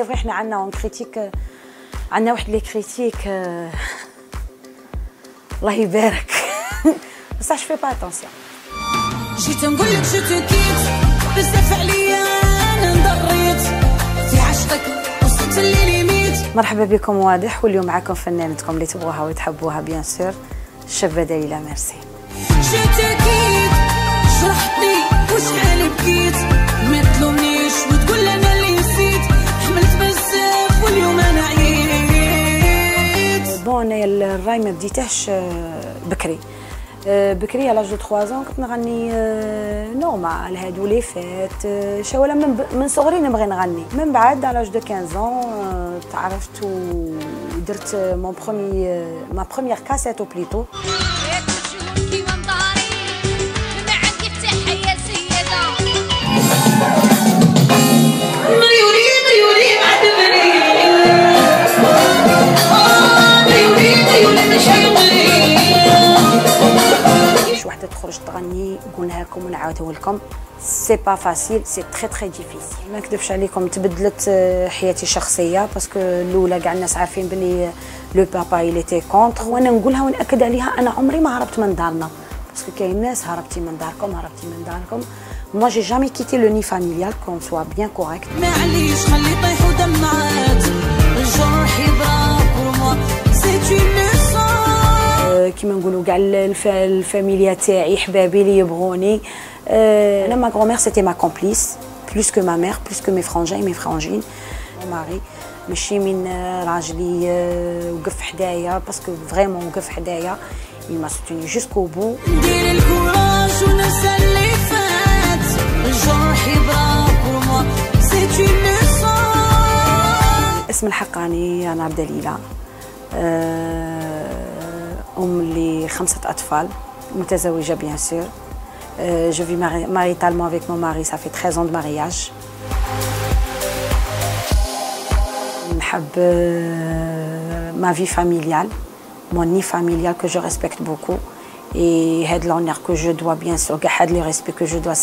إحنا عندنا une critique عندنا واحد les critiques الله يبارك بصح je fais pas attention جيت نقول لك je te quitte بزاف عليا أنا انضريت في عشقك وصلت لل limite مرحبا بكم واضح واليوم معكم فنانتكم اللي تبغوها وتحبوها bien sûr الشابه دليله merci je te quitte الراي ما بديتهش آه، بكري. آه، بكري à l'âge de 3 ans كنت نغني آه، normal هادو لي فات آه، شاولا من ب- من صغري نبغي نغني. من بعد à l'âge de 15 ans آه، تعرفت ودرت mon premier ma première cassette ou plutôt تغني قلناها لكم ونعاودها لكم c'est pas facile c'est très très difficile ما نكذبش عليكم تبدلت آه، حياتي الشخصية parce que الأولى كاع الناس عارفين بلي le papa il était contre وأنا نقولها ونأكد عليها أنا عمري ما هربت من دارنا. parce que كاين ناس هربتي من داركم هربتي من داركم. Moi j'ai jamais quitté le nid familial qu'on soit bien correct. معليش خلي يطيحوا دمعات كاع الف- الفاميليا تاعي حبابي اللي يبغوني. آه، أنا ma grand-mère c'était ma complice plus que ma mère plus que mes frangines mes frangines mari ماشي من آه، راجلي آه، وقف حدايا parce que vraiment وقف حدايا. Il m'a soutenu jusqu'au bout. ندير ال courage وننسى اللي فات الجرح يبقى une leçon. اسم الحقاني أنا عبد دليله آه، أم لخمسة أطفال متزوجة bien sûr Je vis maritalement avec mon mari, ça fait 13 ans de mariage. نحب ma vie familiale mon nid familial que je respecte beaucoup et هاد l'honneur que je dois bien sûr كاع هاد le respect que je dois